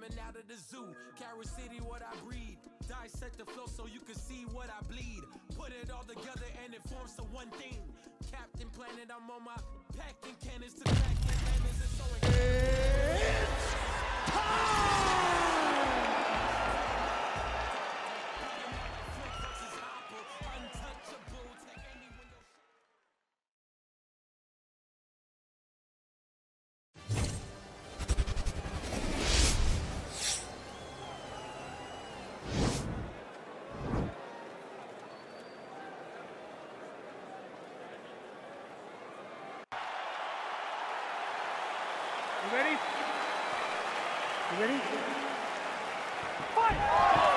coming out of the zoo. Carol City, what I breed. Dissect the flow so you can see what I bleed. Put it all together and it forms to one thing. Captain Planet, I'm on my packing cannons to the landings. It's so Untouchable, You ready? You ready? Fight!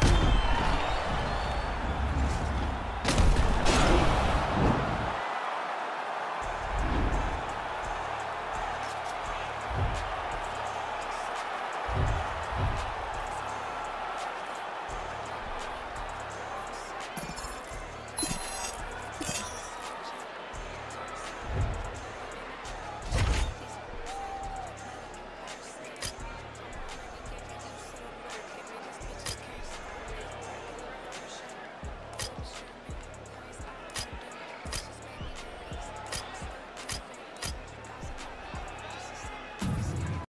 Bye.